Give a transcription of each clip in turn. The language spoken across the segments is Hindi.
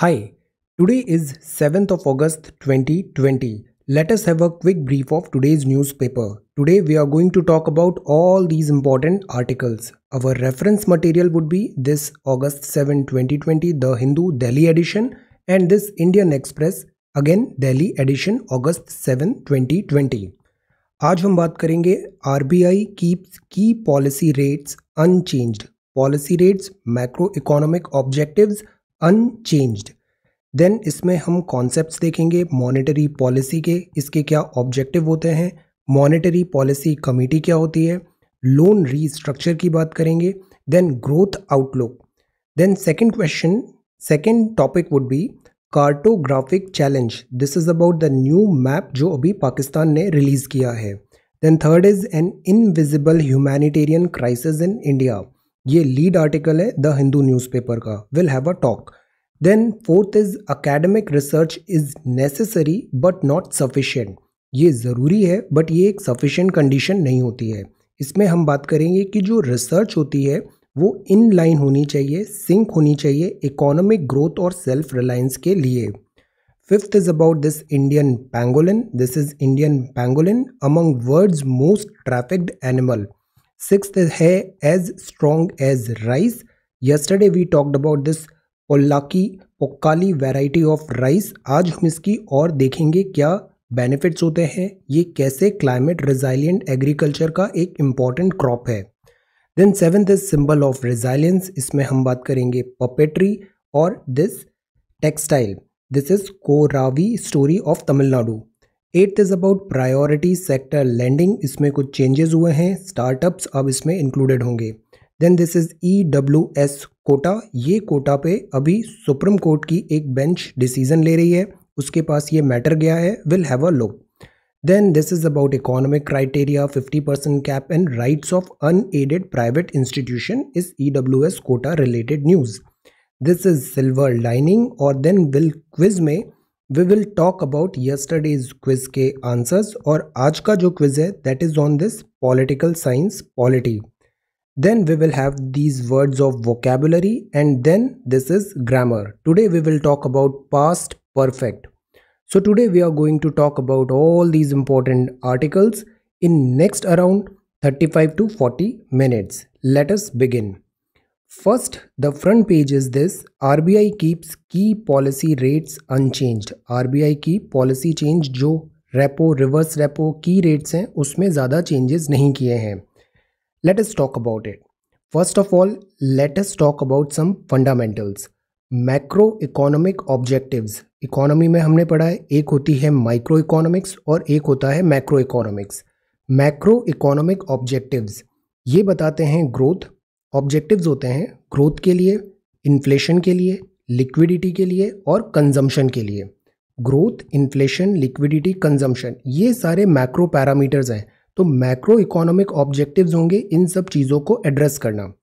Hi, today is 7th of August 2020. Let us have a quick brief of today's newspaper. Today we are going to talk about all these important articles. Our reference material would be this August 7, 2020, The Hindu Delhi edition and this Indian Express again Delhi edition August 7, 2020. आज हम बात करेंगे आरबीआई कीप्स की policy rates unchanged policy rates macro economic objectives unchanged then इसमें हम कॉन्सेप्ट्स देखेंगे मॉनेटरी पॉलिसी के, इसके क्या ऑब्जेक्टिव होते हैं मॉनेटरी पॉलिसी कमेटी क्या होती है लोन रीस्ट्रक्चर की बात करेंगे then growth outlook then second question second topic would be cartographic challenge this is about the new map जो अभी पाकिस्तान ने रिलीज़ किया है. Then third is an invisible humanitarian crisis in India ये लीड आर्टिकल है द हिंदू न्यूज़पेपर का। Will have a talk then fourth is academic research is necessary but not sufficient ये ज़रूरी है बट ये एक सफिशियंट कंडीशन नहीं होती है। इसमें हम बात करेंगे कि जो रिसर्च होती है, वो इन लाइन होनी चाहिए सिंक होनी चाहिए इकोनॉमिक ग्रोथ और सेल्फ रिलायंस के लिए। Fifth is about this Indian pangolin this is Indian pangolin among words most trafficked animal six है as strong as rice yesterday we talked about this Pollaki Pokkali variety of rice आज हम इसकी और देखेंगे क्या बेनिफिट्स होते हैं, ये कैसे क्लाइमेट रिजाइलियंट एग्रीकल्चर का एक इंपॉर्टेंट क्रॉप है। Then seventh is symbol of resilience इसमें हम बात करेंगे पपेट्री और this textile this is Korvai story of Tamil Nadu eighth is about priority sector lending इसमें कुछ चेंजेस हुए हैं। स्टार्टअप्स अब इसमें इंक्लूडेड होंगे। Then this is E W S quota. ये कोटा पे अभी सुप्रीम कोर्ट की एक बेंच डिसीज़न ले रही है। उसके पास ये मैटर गया है। Will have a look then this is about economic criteria 50 percent cap and rights of unaided private institution is E W S quota related news this is silver lining और देन विल क्विज में we will talk about yesterday's quiz के आंसर्स और आज का जो क्विज है that is on this political science polity then we will have these words of vocabulary and then this is grammar today we will talk about past perfect so today we are going to talk about all these important articles in next around 35 to 40 minutes let us begin First, the front page is this. RBI keeps key policy rates unchanged. RBI की पॉलिसी चेंज जो रेपो रिवर्स रेपो की रेट्स हैं उसमें ज़्यादा चेंजेस नहीं किए हैं। Let us talk about it first of all let us talk about some fundamentals macro economic objectives economy में हमने पढ़ा है एक होती है माइक्रो इकोनॉमिक्स और एक होता है macro economics macro economic objectives ये बताते हैं ग्रोथ ऑब्जेक्टिव्स होते हैं ग्रोथ के लिए इन्फ्लेशन के लिए लिक्विडिटी के लिए और कंजम्पशन के लिए। ग्रोथ इन्फ्लेशन लिक्विडिटी कंजम्पशन ये सारे मैक्रो पैरामीटर्स हैं। तो मैक्रो इकोनॉमिक ऑब्जेक्टिव्स होंगे इन सब चीज़ों को एड्रेस करना।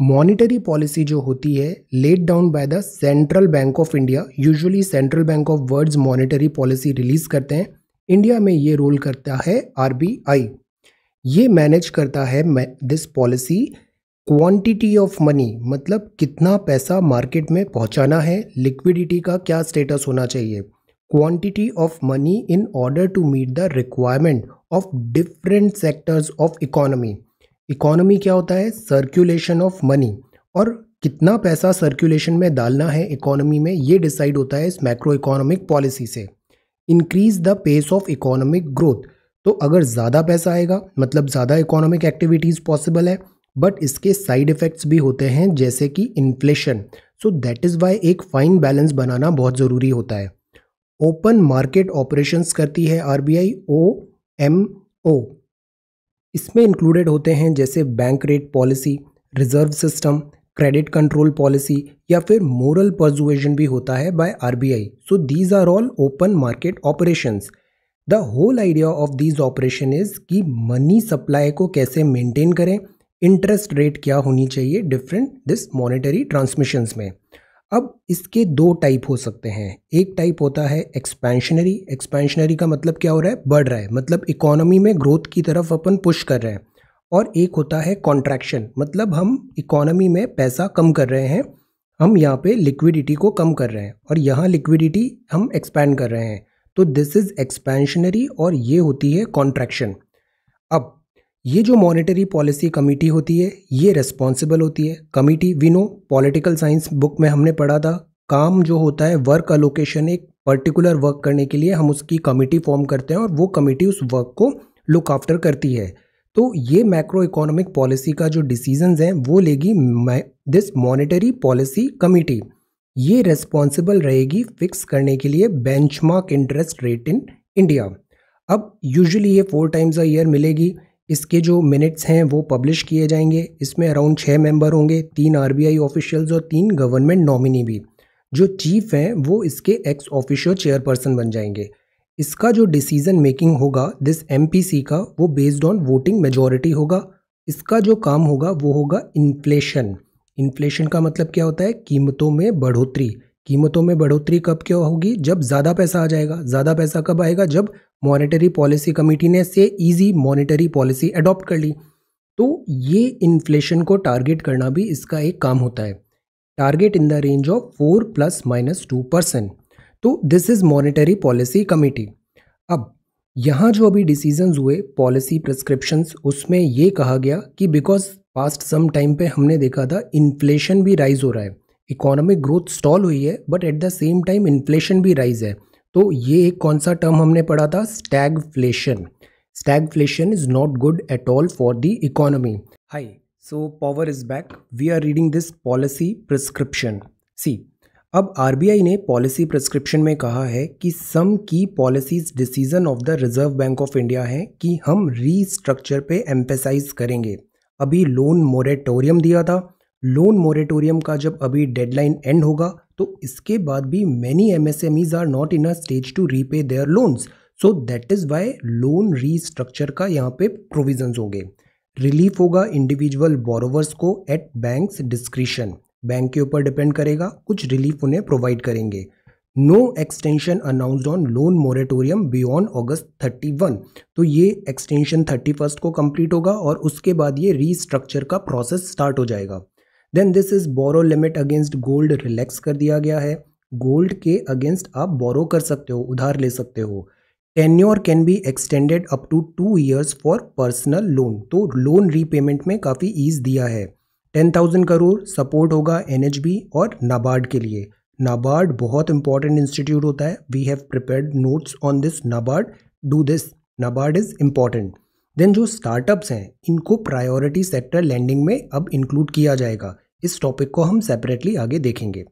मॉनिटरी पॉलिसी जो होती है laid down by the central bank of India usually central bank of words monetary policy release करते हैं। इंडिया में ये रोल करता है आरबीआई ये मैनेज करता है this policy quantity of money मतलब कितना पैसा मार्केट में पहुंचाना है लिक्विडिटी का क्या स्टेटस होना चाहिए? Quantity of money in order to meet the requirement of different sectors of economy economy क्या होता है? सर्कुलेशन ऑफ़ मनी और कितना पैसा सर्कुलेशन में डालना है इकोनॉमी में, ये डिसाइड होता है इस मैक्रो इकोनॉमिक पॉलिसी से. Increase the pace of economic growth तो अगर ज़्यादा पैसा आएगा मतलब ज़्यादा इकोनॉमिक एक्टिविटीज़ पॉसिबल है बट इसके साइड इफ़ेक्ट्स भी होते हैं, जैसे कि inflation so that is why एक फाइन बैलेंस बनाना बहुत ज़रूरी होता है. ओपन मार्केट ऑपरेशंस करती है R B I O M O इसमें इंक्लूडेड होते हैं जैसे bank rate policy reserve system credit control policy या फिर मोरल परजुएशन भी होता है by RBI so these are all open market operations the whole idea of these operation is कि मनी सप्लाई को कैसे मेंटेन करें इंटरेस्ट रेट क्या होनी चाहिए डिफरेंट दिस मॉनेटरी ट्रांसमिशंस में? अब इसके दो टाइप हो सकते हैं। एक टाइप होता है एक्सपेंशनरी एक्सपेंशनरी का मतलब क्या हो रहा है? बढ़ रहा है। मतलब इकोनॉमी में ग्रोथ की तरफ़ अपन पुश कर रहे हैं। और एक होता है कॉन्ट्रैक्शन मतलब हम इकोनॉमी में पैसा कम कर रहे हैं। हम यहाँ पे लिक्विडिटी को कम कर रहे हैं। और यहाँ लिक्विडिटी हम एक्सपैंड कर रहे हैं। तो दिस इज़ एक्सपेंशनरी और ये होती है कॉन्ट्रैक्शन ये जो मॉनेटरी पॉलिसी कमेटी होती है, ये रेस्पॉन्सिबल होती है। कमेटी विनो पॉलिटिकल साइंस बुक में हमने पढ़ा था, काम जो होता है वर्क अलोकेशन एक पर्टिकुलर वर्क करने के लिए हम उसकी कमेटी फॉर्म करते हैं और वो कमेटी उस वर्क को लुक आफ्टर करती है। तो ये मैक्रो इकोनॉमिक पॉलिसी का जो डिसीजंस हैं, वो लेगी दिस मॉनेटरी पॉलिसी कमेटी ये रेस्पॉन्सिबल रहेगी फिक्स करने के लिए benchmark interest rate in India अब यूजुअली ये फोर टाइम्स अ ईयर मिलेगी। इसके जो मिनट्स हैं वो पब्लिश किए जाएँगे। इसमें अराउंड छः मेंबर होंगे, तीन आरबीआई ऑफिशियल्स और तीन गवर्नमेंट नॉमिनी भी। जो चीफ हैं, वो इसके एक्स ऑफिशियल चेयरपर्सन बन जाएँगे। इसका जो डिसीज़न मेकिंग होगा दिस एमपीसी का, वो बेस्ड ऑन वोटिंग मेजोरिटी होगा। इसका जो काम होगा, वो होगा इन्फ्लेशन इन्फ्लेशन का मतलब क्या होता है? कीमतों में बढ़ोतरी। कीमतों में बढ़ोतरी कब क्यों होगी? जब ज़्यादा पैसा आ जाएगा। ज़्यादा पैसा कब आएगा? जब मॉनेटरी पॉलिसी कमेटी ने से इजी मॉनेटरी पॉलिसी अडॉप्ट कर ली। तो ये इन्फ्लेशन को टारगेट करना भी इसका एक काम होता है। Target in the range of four plus minus two percent तो this is monetary policy committee अब, यहाँ जो अभी डिसीजंस हुए पॉलिसी प्रिस्क्रिप्शंस उसमें ये कहा गया कि बिकॉज़ पास्ट सम टाइम पे हमने देखा था इन्फ्लेशन भी राइज हो रहा है। इकोनॉमिक ग्रोथ स्टॉल हुई है but at the same time inflation भी राइज है। तो ये एक कौन सा टर्म हमने पढ़ा था? Stagflation stagflation is not good at all for the economy hi so power is back we are reading this policy prescription see अब आरबीआई ने पॉलिसी प्रिस्क्रिप्शन में कहा है कि सम की policies decision of the reserve bank of India है कि हम रीस्ट्रक्चर पे एम्पेसाइज करेंगे। अभी लोन मोरेटोरियम दिया था। लोन मोरेटोरियम का जब अभी डेडलाइन एंड होगा तो इसके बाद भी many M S M Es are not in a stage to repay their loans so that is why loan restructure का यहाँ पे प्रोविजंस होंगे। रिलीफ होगा इंडिविजुअल बोरोवर्स को एट बैंक्स डिस्क्रिशन बैंक के ऊपर डिपेंड करेगा, कुछ रिलीफ उन्हें प्रोवाइड करेंगे। No extension announced on loan moratorium beyond thirty one तो ये एक्सटेंशन थर्टी फ़र्स्ट को कंप्लीट होगा और उसके बाद ये रीस्ट्रक्चर का प्रोसेस स्टार्ट हो जाएगा। Then this is borrow limit against gold relax कर दिया गया है। गोल्ड के अगेंस्ट आप बोरो कर सकते हो, उधार ले सकते हो। Tenure can be extended up to two years for personal loan तो लोन रीपेमेंट में काफ़ी ईज दिया है। टेन थाउज़ेंड करोड़ सपोर्ट होगा एन एच बी और नाबार्ड के लिए। नाबार्ड बहुत इंपॉर्टेंट इंस्टीट्यूट होता है। We have prepared notes on this NABARD do this NABARD is important then जो स्टार्टअप्स हैं इनको प्रायोरिटी सेक्टर लैंडिंग में अब इंक्लूड किया जाएगा। इस टॉपिक को हम सेपरेटली आगे देखेंगे।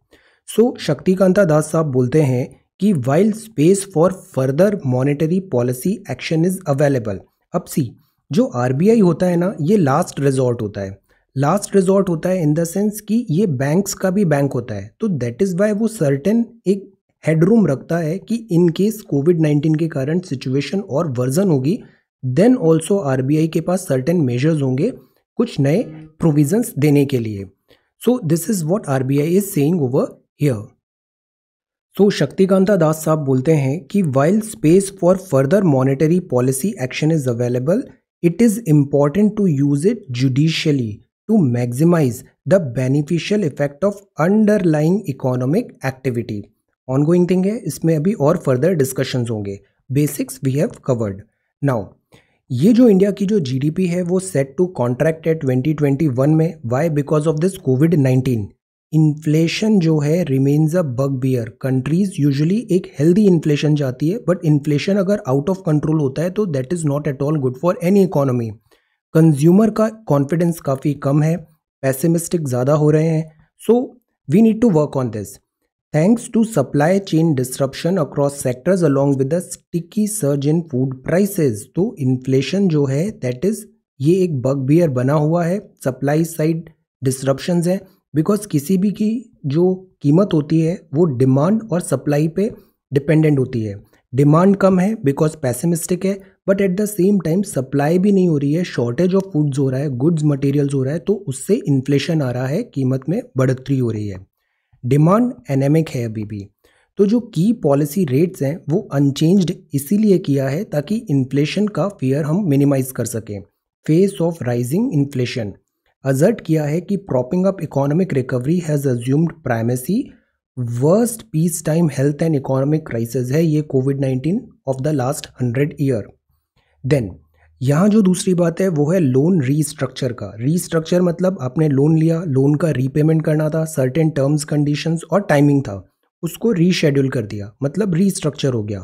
सो so, शक्तिकांता दास साहब बोलते हैं कि wild space for further monetary policy action is available अब सी जो आरबीआई होता है ना ये लास्ट रिजॉर्ट होता है। लास्ट रिजॉर्ट होता है इन द सेंस कि ये बैंक्स का भी बैंक होता है। तो दैट इज़ वाई वो सर्टेन एक हेडरूम रखता है कि इन केस कोविड नाइन्टीन के कारण सिचुएशन और वर्जन होगी देन ऑल्सो आर के पास सर्टेन मेजर्स होंगे कुछ नए प्रोविजंस देने के लिए। So this is what R B I is saying over here so Shaktikanta Das साहब बोलते हैं कि while space for further monetary policy action is available it is important to use it judiciously to maximize the beneficial effect of underlying economic activity. Ongoing thing है, इसमें अभी और फर्दर डिस्कशंस होंगे। Basics we have covered now ये जो इंडिया की जो जीडीपी है, वो सेट टू कॉन्ट्रैक्ट है 2021 में. Why because of this COVID 19 inflation जो है remains a bugbear countries usually एक हेल्दी इन्फ्लेशन जाती है बट इन्फ्लेशन अगर आउट ऑफ़ कंट्रोल होता है तो that is not at all good for any economy consumer का कॉन्फिडेंस काफ़ी कम है. पैसेमिस्टिक ज़्यादा हो रहे हैं. So we need to work on this thanks to supply chain disruption across sectors along with the sticky surge in food prices तो इन्फ्लेशन जो है दैट इज़ ये एक बग बियर बना हुआ है सप्लाई साइड डिस्ट्रप्शंस हैं बिकॉज़ किसी भी की जो कीमत होती है, वो डिमांड और सप्लाई पे डिपेंडेंट होती है। डिमांड कम है बिकॉज़ पैसिमिस्टिक है but at the same time supply भी नहीं हो रही है शॉर्टेज ऑफ़ फूड्स हो रहा है गुड्स मटेरियल्स हो रहा है तो उससे इन्फ्लेशन आ रहा है, कीमत में बढ़ोतरी हो रही है। डिमांड एनेमिक है अभी भी। तो जो की पॉलिसी रेट्स हैं, वो अनचेंज्ड इसीलिए किया है ताकि इन्फ्लेशन का फियर हम मिनिमाइज कर सकें। Face of rising inflation. Assert किया है कि propping up economic recovery has assumed primacy. Worst peace time health and economic crisis है ये covid nineteen of the last hundred year. Then यहाँ जो दूसरी बात है, वो है लोन रीस्ट्रक्चर का। रीस्ट्रक्चर मतलब आपने लोन लिया लोन का रीपेमेंट करना था सर्टेन टर्म्स कंडीशंस और टाइमिंग था। उसको रीशेड्यूल कर दिया मतलब रीस्ट्रक्चर हो गया।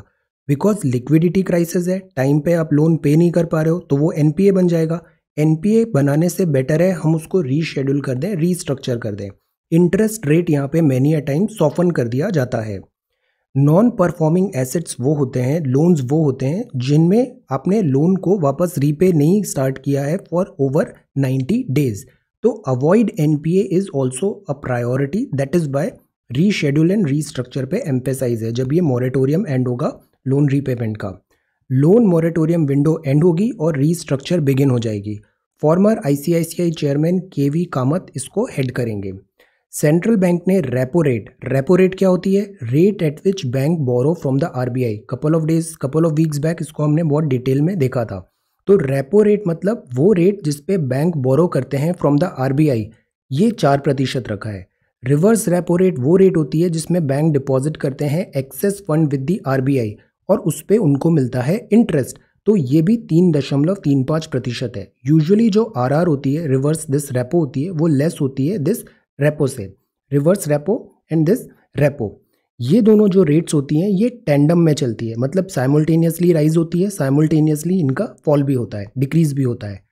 बिकॉज़ लिक्विडिटी क्राइसिस है टाइम पे आप लोन पे नहीं कर पा रहे हो तो वो एनपीए बन जाएगा। एनपीए बनाने से बेटर है, हम उसको रीशेड्यूल कर दें रीस्ट्रक्चर कर दें। इंटरेस्ट रेट यहाँ पे मैनी अ टाइम सॉफन कर दिया जाता है। नॉन परफॉर्मिंग एसेट्स वो होते हैं लोन्स वो होते हैं, जिनमें आपने लोन को वापस रीपे नहीं स्टार्ट किया है फॉर ओवर 90 डेज़ तो avoid NPA is also a priority that is by reschedule and restructure पे एम्पेसाइज है, जब ये मोरेटोरियम एंड होगा लोन रीपेमेंट का. लोन मोरेटोरियम विंडो एंड होगी और रीस्ट्रक्चर बिगिन हो जाएगी. Former ICICI chairman K V Kamath इसको हेड करेंगे. सेंट्रल बैंक ने रेपो रेट रेपो रेट क्या होती है? Rate at which bank borrow from the RBI couple of days couple of weeks back इसको हमने बहुत डिटेल में देखा था। तो रेपो रेट मतलब वो रेट जिसपे बैंक बोरो करते हैं फ्रॉम द आरबीआई ये चार प्रतिशत रखा है। रिवर्स रेपो रेट वो रेट होती है जिसमें बैंक डिपॉजिट करते हैं excess fund with the RBI और उस पर उनको मिलता है इंटरेस्ट तो ये भी तीन दशमलव तीन पाँच प्रतिशत है। यूजुअली जो आर आर होती है रिवर्स दिस रेपो होती है, वो लेस होती है दिस रेपो से। Reverse repo and this repo. ये दोनों जो रेट्स होती हैं, ये टेंडम में चलती है। मतलब साइमल्टेनियसली राइज होती है साइमल्टेनियसली इनका फॉल भी होता है डिक्रीज भी होता है।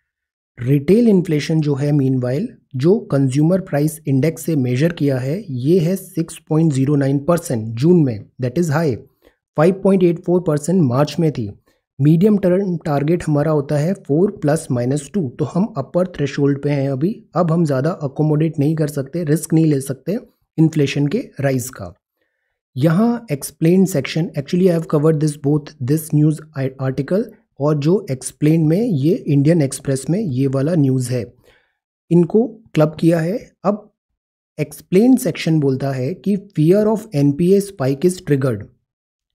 रिटेल इन्फ्लेशन जो है मीन जो कंज्यूमर प्राइस इंडेक्स से मेजर किया है, ये है 6.09 परसेंट जून में that is high 5.84 percent March में थी। मीडियम टर्म टारगेट हमारा होता है फोर प्लस माइनस टू। तो हम अपर थ्रेश पे हैं अभी। अब हम ज़्यादा अकोमोडेट नहीं कर सकते रिस्क नहीं ले सकते इन्फ्लेशन के राइज का। यहाँ explain section actually I have covered this both this news article और जो एक्सप्लेन में ये इंडियन एक्सप्रेस में ये वाला न्यूज़ है। इनको क्लब किया है। अब एक्सप्लेन सेक्शन बोलता है कि fear of NPA spike is triggered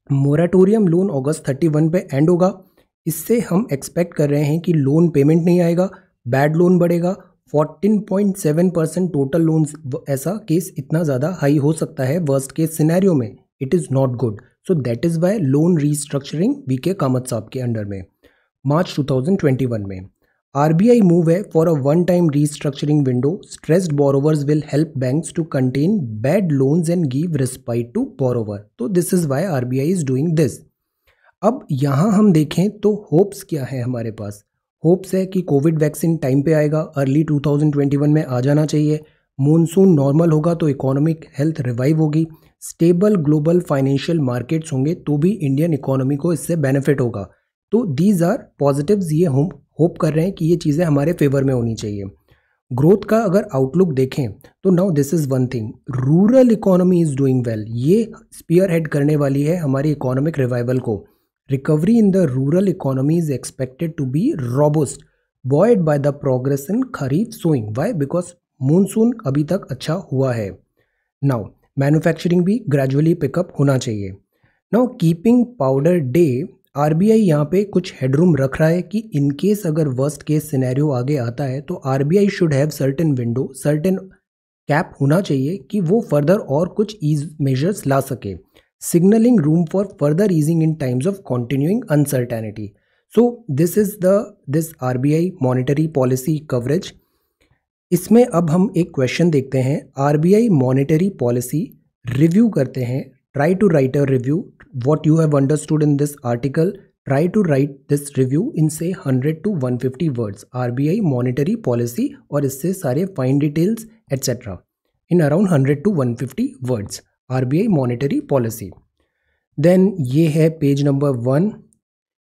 moratorium loan August thirty one पे एंड होगा। इससे हम एक्सपेक्ट कर रहे हैं कि लोन पेमेंट नहीं आएगा बैड लोन बढ़ेगा। 14.7 परसेंट टोटल लोन ऐसा केस इतना ज़्यादा हाई हो सकता है वर्स्ट केस सिनेरियो में। It is not good so that is why loan restructuring V K Kamath साहब के अंडर में। मार्च 2021 में। आर बी आई मूव है for a one time restructuring window stressed borrowers will help banks to contain bad loans and give respite to borrower तो this is why R B I is doing this अब यहाँ हम देखें तो होप्स क्या है हमारे पास? होप्स है कि कोविड वैक्सीन टाइम पे आएगा अर्ली 2021 में आ जाना चाहिए। मॉनसून नॉर्मल होगा तो इकोनॉमिक हेल्थ रिवाइव होगी। स्टेबल ग्लोबल फाइनेंशियल मार्केट्स होंगे तो भी इंडियन इकोनॉमी को इससे बेनिफिट होगा। तो दीज आर पॉजिटिव्स ये होम होप कर रहे हैं कि ये चीज़ें हमारे फेवर में होनी चाहिए। ग्रोथ का अगर आउटलुक देखें तो now this is one thing rural economy is doing well ये स्पीयर हेड करने वाली है हमारी इकोनॉमिक रिवाइवल को। Recovery in the rural economy is expected to be robust buoyed by the progress in kharif sowing why because monsoon अभी तक अच्छा हुआ है। नाउ मैन्युफैक्चरिंग भी ग्रेजुअली पिकअप होना चाहिए। Now keeping powder day RBI यहाँ पे कुछ हेडरूम रख रहा है कि इन केस अगर वर्स्ट केस सिनेरियो आगे आता है तो RBI should have certain window certain cap होना चाहिए कि वो फर्दर और कुछ ईज मेजर्स ला सके। Signalling room for further easing in times of continuing uncertainty so this is the this R B I monetary policy coverage इसमें अब हम एक क्वेश्चन देखते हैं। R B I monetary policy review करते हैं। Try to write a review what you have understood in this article try to write this review in say 100 to 150 words RBI monetary policy और इससे सारे fine details etc in around 100 to 150 words RBI monetary policy then ये है page number one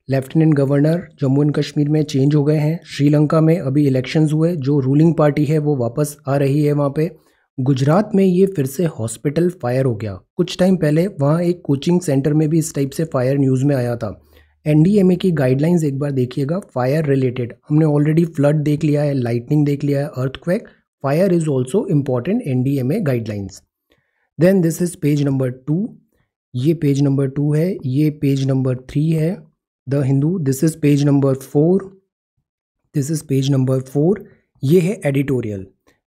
lieutenant governor Jammu and Kashmir में चेंज हो गए हैं श्रीलंका में अभी इलेक्शंस हुए जो रूलिंग पार्टी है वो वापस आ रही है वहाँ पे गुजरात में ये फिर से हॉस्पिटल फायर हो गया। कुछ टाइम पहले वहाँ एक कोचिंग सेंटर में भी इस टाइप से फायर न्यूज़ में आया था। एनडीएमए की गाइडलाइंस एक बार देखिएगा, फायर रिलेटेड। हमने ऑलरेडी फ्लड देख लिया है लाइटनिंग देख लिया है earthquake fire is also important NDMA guidelines then this is page number two ये पेज नंबर टू है, ये पेज नंबर थ्री है। The Hindu this is page number four this is page number four ये है editorial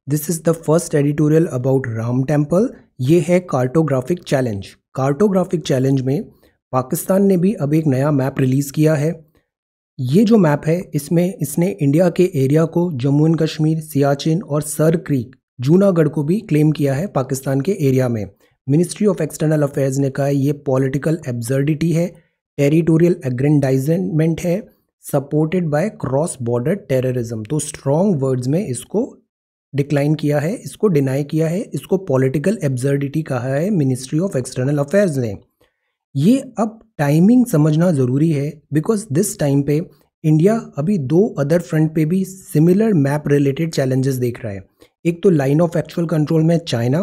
this is the first editorial about Ram temple ये है कार्टोग्राफिक चैलेंज कार्टोग्राफिक चैलेंज में पाकिस्तान ने भी अब एक नया मैप रिलीज़ किया है। ये जो मैप है, इसमें इसने इंडिया के एरिया को जम्मू एंड कश्मीर सियाचिन और सर क्रीक जूनागढ़ को भी क्लेम किया है पाकिस्तान के एरिया में। मिनिस्ट्री ऑफ़ एक्सटर्नल अफेयर्स ने कहा ये पॉलिटिकल एब्जर्डिटी है टेरिटोरियल एग्रेंडाइजमेंट है supported by cross border terrorism तो स्ट्रॉन्ग वर्ड्स में इसको डिक्लाइन किया है, इसको डिनाई किया है, इसको पॉलिटिकल एब्जर्डिटी कहा है मिनिस्ट्री ऑफ़ एक्सटर्नल अफेयर्स ने। ये अब टाइमिंग समझना ज़रूरी है बिकॉज़ दिस टाइम पे इंडिया अभी दो अदर फ्रंट पे भी सिमिलर मैप रिलेटेड चैलेंजेस देख रहा है। एक तो लाइन ऑफ़ एक्चुअल कंट्रोल में चाइना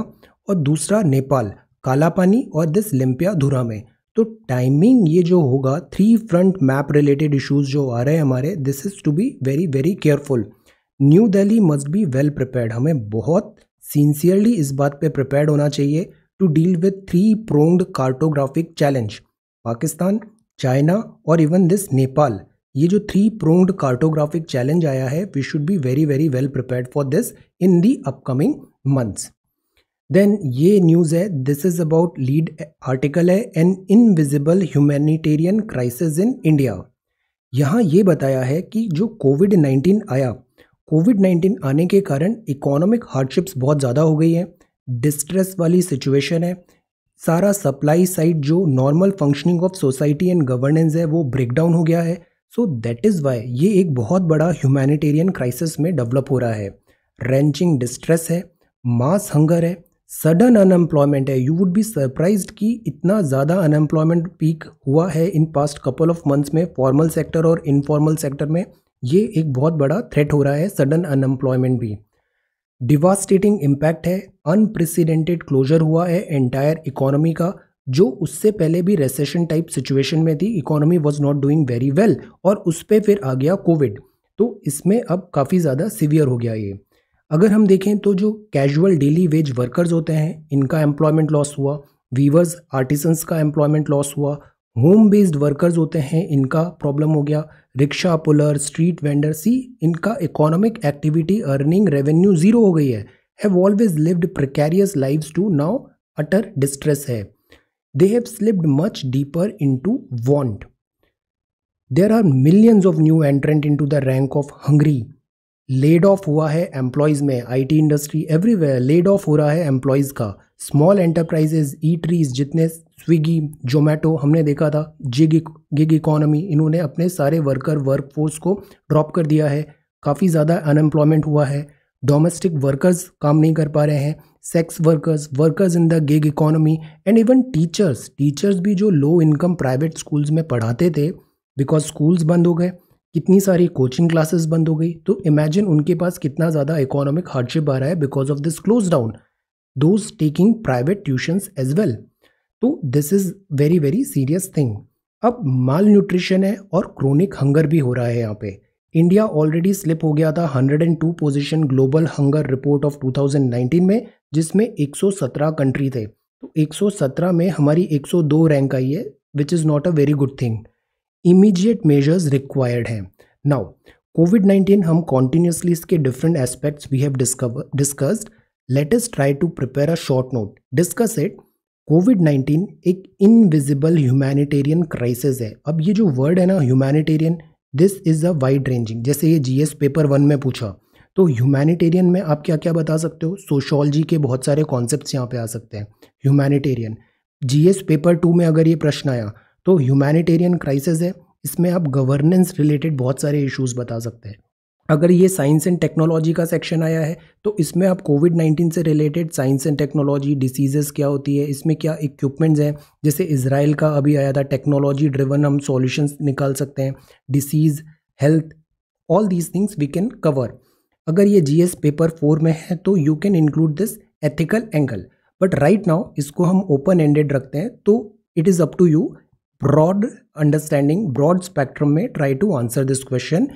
और दूसरा नेपाल काला पानी और दिस लिम्पिया धुरा में। तो टाइमिंग ये जो होगा three front map related issues जो आ रहे हैं हमारे this is to be very very careful new Delhi must be well prepared. हमें बहुत सिंसियरली इस बात पे प्रिपेयर्ड होना चाहिए to deal with three pronged cartographic challenge Pakistan, China और इवन दिस नेपाल। ये जो थ्री प्रोंग्ड कार्टोग्राफिक चैलेंज आया है we should be very very well prepared for this in the upcoming months then ये न्यूज़ है this is about lead article है an invisible humanitarian crisis in India यहाँ ये बताया है कि जो कोविड नाइन्टीन आया कोविड नाइन्टीन आने के कारण इकोनॉमिक हार्डशिप्स बहुत ज़्यादा हो गई है, डिस्ट्रेस वाली सिचुएशन है। सारा सप्लाई साइड जो normal functioning of society and governance है, वो ब्रेक डाउन हो गया है। सो दैट इज़ वाई ये एक बहुत बड़ा ह्यूमैनिटेरियन क्राइसिस में डेवलप हो रहा है। रेंचिंग डिस्ट्रेस है, मास हंगर है, सडन अनएम्प्लॉयमेंट है। यू वुड बी सरप्राइज़ कि इतना ज़्यादा अनएम्प्लॉयमेंट पीक हुआ है in past couple of months में फॉर्मल सेक्टर और इनफॉर्मल सेक्टर में। ये एक बहुत बड़ा थ्रेट हो रहा है सडन अनएम्प्लॉयमेंट भी। डिवास्टेटिंग इम्पैक्ट है अनप्रेसिडेंटेड क्लोजर हुआ है एंटायर इकोनॉमी का, जो उससे पहले भी रेसेशन टाइप सिचुएशन में थी economy was not doing very well और उस पर फिर आ गया कोविड तो इसमें अब काफ़ी ज़्यादा सिवियर हो गया ये। अगर हम देखें तो जो कैजुअल डेली वेज वर्कर्स होते हैं, इनका एम्प्लॉयमेंट लॉस हुआ वीवर्स आर्टिसंस का एम्प्लॉयमेंट लॉस हुआ होम बेस्ड वर्कर्स होते हैं, इनका प्रॉब्लम हो गया रिक्शा, पुलर, स्ट्रीट वेंडर, सी, इनका economic activity earning revenue zero हो गई है। Have always lived precarious lives to now utter distress है। They have slipped much deeper into want there are millions of new entrant into the rank of hungry laid off हुआ है एम्प्लॉयज़ में IT industry everywhere laid off हो रहा है एम्प्लॉयज़ का। स्मॉल एंटरप्राइजेज ई ट्रीज जितने स्विगी, जोमेटो, हमने देखा था, जिग गिग इकोनॉमी, इन्होंने अपने सारे वर्कर वर्क फोर्स को ड्रॉप कर दिया है। काफ़ी ज़्यादा अनएम्प्लॉयमेंट हुआ है। डोमेस्टिक वर्कर्स काम नहीं कर पा रहे हैं। Sex workers workers in the gig economy and even teachers teachers भी जो लो इनकम प्राइवेट स्कूल्स में पढ़ाते थे बिकॉज़ स्कूल्स बंद हो गए, कितनी सारी कोचिंग क्लासेस बंद हो गई। तो इमेजिन उनके पास कितना ज़्यादा इकोनॉमिक हार्डशिप आ रहा है because of this close down those taking private tuitions as well तो this is very very serious thing अब माल न्यूट्रिशन है और क्रोनिक हंगर भी हो रहा है यहाँ पे। इंडिया ऑलरेडी स्लिप हो गया था 102 position global hunger report of 2019 में, जिसमें 117 कंट्री थे। तो 117 में हमारी 102 रैंक आई है which is not a very good thing immediate measures required हैं। नाउ कोविड नाइन्टीन हम कॉन्टीन्यूसली इसके different aspects we have discover discussed let us try to prepare a short note discuss it covid nineteen एक इनविजिबल ह्यूमैनिटेरियन क्राइसिस है। अब ये जो वर्ड है ना humanitarian this is a wide ranging जैसे ये जीएस पेपर वन में पूछा तो ह्यूमैनिटेरियन में आप क्या क्या बता सकते हो? सोशोलॉजी के बहुत सारे कॉन्सेप्ट्स यहाँ पे आ सकते हैं। ह्यूमैनिटेरियन जीएस पेपर टू में अगर ये प्रश्न आया तो ह्यूमैनिटेरियन क्राइसिस है। इसमें आप गवर्नेंस रिलेटेड बहुत सारे इश्यूज़ बता सकते हैं। अगर ये साइंस एंड टेक्नोलॉजी का सेक्शन आया है तो इसमें आप कोविड नाइन्टीन से related science and technology diseases क्या होती है, इसमें क्या इक्विपमेंट्स हैं? जैसे इसराइल का अभी आया था टेक्नोलॉजी ड्रिवन हम सॉल्यूशंस निकाल सकते हैं disease health all these things we can cover अगर ये जीएस पेपर फोर में है तो you can include this ethical angle but right now इसको हम ओपन एंडेड रखते हैं तो it is up to you broad understanding broad spectrum में try to answer this question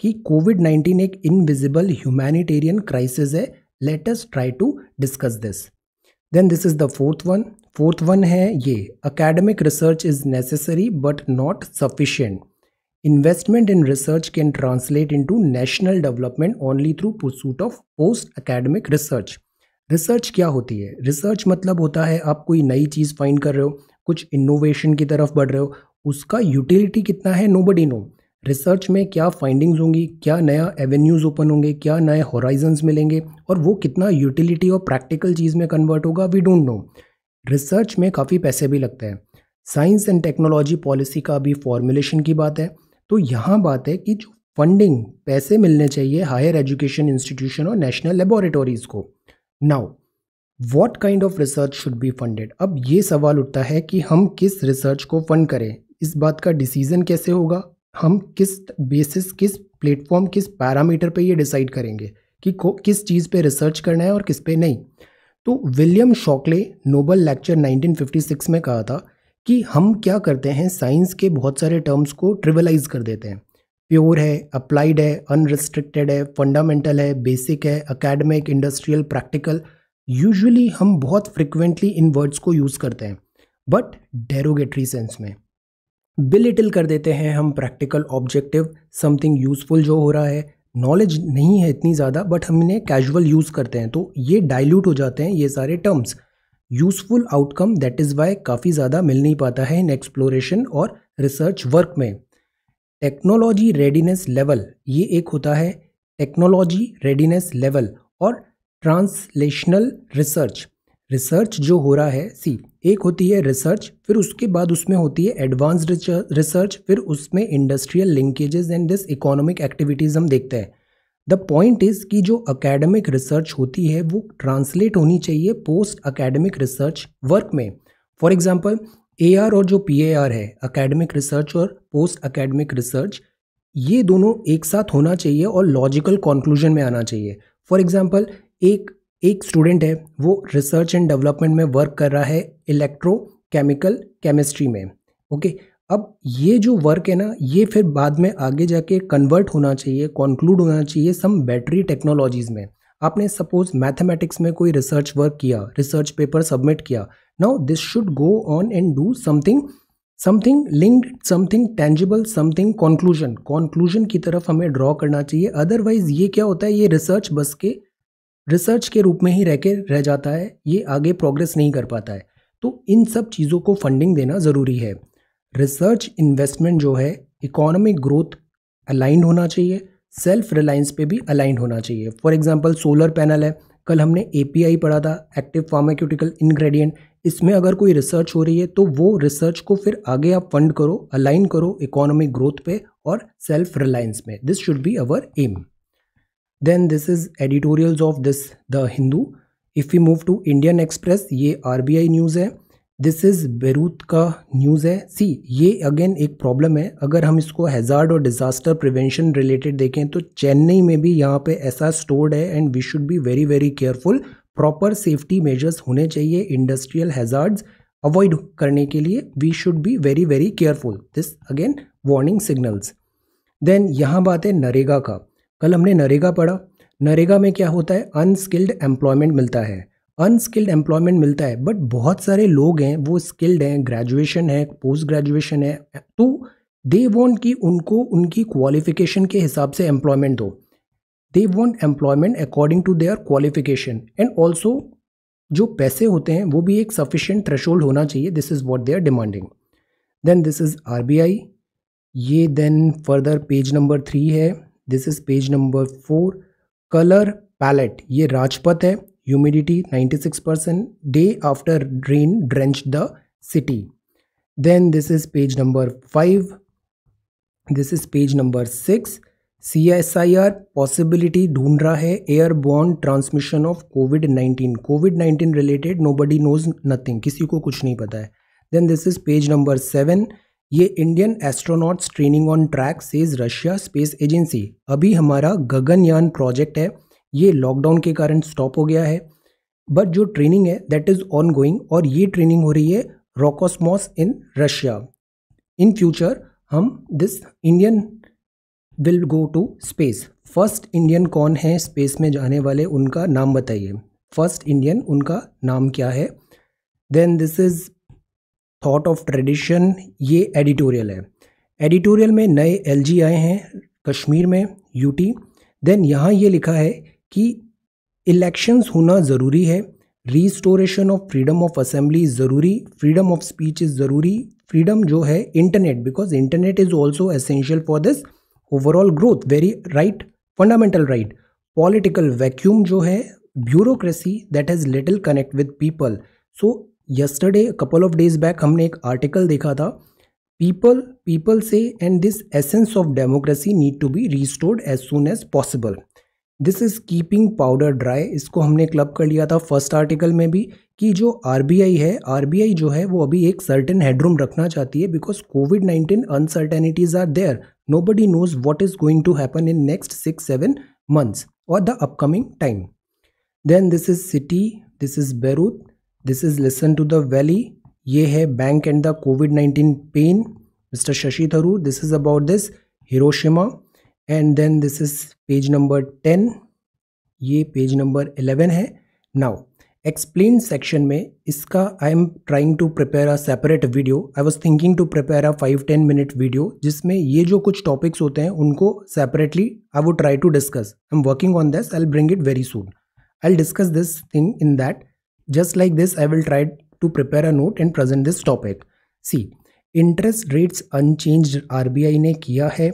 कि कोविड नाइन्टीन एक इनविजिबल ह्यूमैनिटेरियन क्राइसिस है। Let us try to discuss this then this is the fourth one fourth one है ये academic research is necessary but not sufficient investment in research can translate into national development only through pursuit of post academic research research क्या होती है? रिसर्च मतलब होता है आप कोई नई चीज़ फाइंड कर रहे हो, कुछ इनोवेशन की तरफ़ बढ़ रहे हो, उसका यूटिलिटी कितना है? नो बडी नो रिसर्च में क्या फाइंडिंग्स होंगी, क्या नया एवेन्यूज़ ओपन होंगे, क्या नए होराइजन्स मिलेंगे और वो कितना यूटिलिटी और प्रैक्टिकल चीज़ में कन्वर्ट होगा वी डोंट नो रिसर्च में काफ़ी पैसे भी लगते हैं। साइंस एंड टेक्नोलॉजी पॉलिसी का अभी फॉर्मुलेशन की बात है। तो यहाँ बात है कि जो फंडिंग पैसे मिलने चाहिए हायर एजुकेशन इंस्टीट्यूशन और नेशनल लेबोरेटरीज को। Now what kind of research should be funded अब ये सवाल उठता है कि हम किस रिसर्च को फंड करें? इस बात का डिसीज़न कैसे होगा? हम किस बेसिस किस प्लेटफॉर्म किस पैरामीटर पे ये डिसाइड करेंगे कि किस चीज़ पे रिसर्च करना है और किस पे नहीं। तो विलियम शॉकले नोबल लेक्चर 1956 में कहा था कि हम क्या करते हैं साइंस के बहुत सारे टर्म्स को ट्रिवलाइज कर देते हैं। प्योर है अप्लाइड है अनरिस्ट्रिक्टेड है फंडामेंटल है बेसिक है अकेडमिक इंडस्ट्रियल प्रैक्टिकल यूजुअली हम बहुत फ्रिक्वेंटली इन वर्ड्स को यूज़ करते हैं बट डेरोगेटरी सेंस में। बिलिटिल कर देते हैं हम प्रैक्टिकल ऑब्जेक्टिव समथिंग यूजफुल जो हो रहा है। नॉलेज नहीं है इतनी ज़्यादा बट हम इन्हें कैजुअल यूज़ करते हैं। तो ये डाइल्यूट हो जाते हैं ये सारे terms useful outcome that is why काफ़ी ज़्यादा मिल नहीं पाता है इन एक्सप्लोरेशन और रिसर्च वर्क में। टेक्नोलॉजी रेडीनेस लेवल ये एक होता है। टेक्नोलॉजी रेडीनेस लेवल और ट्रांसलेशनल रिसर्च रिसर्च जो हो रहा है, सी, एक होती है रिसर्च, फिर उसके बाद उसमें होती है एडवांस रिसर्च फिर उसमें industrial linkages and this economic activities हम देखते हैं। द पॉइंट इज़ कि जो अकेडमिक रिसर्च होती है, वो ट्रांसलेट होनी चाहिए पोस्ट अकेडमिक रिसर्च वर्क में। फॉर एग्ज़ाम्पल ए और जो पी ए आर है अकेडमिक रिसर्च और पोस्ट अकेडमिक रिसर्च ये दोनों एक साथ होना चाहिए और लॉजिकल कॉन्क्लूजन में आना चाहिए। फॉर एग्ज़ाम्पल एक एक स्टूडेंट है, वो रिसर्च एंड डेवलपमेंट में वर्क कर रहा है इलेक्ट्रो केमिकल केमिस्ट्री में ओके अब ये जो वर्क है ना, ये फिर बाद में आगे जाके कन्वर्ट होना चाहिए कॉन्क्लूड होना चाहिए सम बैटरी टेक्नोलॉजीज़ में। आपने सपोज़ मैथमेटिक्स में कोई रिसर्च वर्क किया रिसर्च पेपर सबमिट किया now this should go on and do something something linked something tangible something conclusion conclusion की तरफ़ हमें ड्रॉ करना चाहिए अदरवाइज़ ये क्या होता है, ये रिसर्च बस के रिसर्च के रूप में ही रह के रह जाता है, ये आगे प्रोग्रेस नहीं कर पाता है। तो इन सब चीज़ों को फंडिंग देना ज़रूरी है। रिसर्च इन्वेस्टमेंट जो है इकोनॉमिक ग्रोथ अलाइंड होना चाहिए सेल्फ रिलायंस पे भी अलाइंड होना चाहिए। फॉर एग्जांपल सोलर पैनल है, कल हमने एपीआई पढ़ा था एक्टिव फार्माक्यूटिकल इंग्रेडिएंट इसमें अगर कोई रिसर्च हो रही है तो वो रिसर्च को फिर आगे आप फंड करो अलाइन करो इकोनॉमिक ग्रोथ पे और सेल्फ रिलायंस में this should be our aim then this is editorials of this the Hindu if you move to Indian Express ये आर बी आई न्यूज़ है दिस इज़ बेरूत का न्यूज़ है सी ये अगेन एक प्रॉब्लम है अगर हम इसको हैज़ार्ड और डिज़ास्टर प्रिवेंशन रिलेटेड देखें तो चेन्नई में भी यहाँ पे ऐसा स्टोर्ड है and we should be very very careful proper safety measures होने चाहिए इंडस्ट्रियल हैज़ार्ड्स अवॉइड करने के लिए we should be very very careful this again warning signals then यहाँ बात है नरेगा का कल हमने नरेगा पढ़ा। नरेगा में क्या होता है? अनस्किल्ड एम्प्लॉयमेंट मिलता है। अनस्किल्ड एम्प्लॉयमेंट मिलता है बट बहुत सारे लोग हैं, वो स्किल्ड हैं ग्रेजुएशन है पोस्ट ग्रेजुएशन है तो दे वॉन्ट कि उनको, उनकी क्वालिफिकेशन के हिसाब से एम्प्लॉयमेंट दो। They want employment according to their qualification and also जो पैसे होते हैं, वो भी एक सफिशियंट थ्रेशोल्ड होना चाहिए। This is what they are demanding then this is R B I ये then further page number three है। This is page number four colour palette ये राजपथ है. Humidity 96 percent day after rain drench the city then this is page number five this is page number six C S I R possibility ढूंढ रहा है. Airborne transmission of COVID 19 COVID 19 related nobody knows nothing किसी को कुछ नहीं पता है. Then this is page number seven ये Indian astronauts training on track says Russia space agency अभी हमारा गगनयान प्रोजेक्ट है। ये लॉकडाउन के कारण स्टॉप हो गया है। बट जो ट्रेनिंग है दैट इज़ ऑन गोइंग और ये ट्रेनिंग हो रही है Roscosmos in Russia in future हम this Indian will go to space first Indian कौन है स्पेस में जाने वाले, उनका नाम बताइए। फ़र्स्ट इंडियन उनका नाम क्या है? Then this is thought of tradition ये एडिटोरियल है। एडिटोरियल में नए LG आए हैं, कश्मीर में यूटी देन यहाँ ये लिखा है कि इलेक्शंस होना ज़रूरी है। Restoration of freedom of assembly ज़रूरी। फ्रीडम ऑफ़ स्पीच इज़ ज़रूरी। फ्रीडम जो है internet because internet is also essential for this overall growth very right fundamental right political vacuum जो है bureaucracy that has little connect with people so yesterday couple of days back हमने एक आर्टिकल देखा था पीपल पीपल से and this essence of democracy need to be restored as soon as possible this is keeping powder dry इसको हमने क्लब कर लिया था फ़र्स्ट आर्टिकल में भी, कि जो आरबीआई है आरबीआई जो है, वो अभी एक सर्टेन हेडरूम रखना चाहती है because COVID nineteen uncertainties are there nobody knows what is going to happen in next six seven months और the upcoming time then this is city this is Beirut this is listen to the valley ये है bank and the COVID nineteen pen mister Shashi Tharoor this is about this Hiroshima and then this is page number ten ये पेज नंबर इलेवन है. नाउ एक्सप्लेन सेक्शन में इसका I am trying to prepare a separate video I was thinking to prepare a five ten minute video जिसमें ये जो कुछ टॉपिक्स होते हैं उनको separately I would try to discuss I am working on this I bring it very soon I discuss this thing in that just like this I will try to prepare a note and present this topic see interest rates unchanged are ने किया है।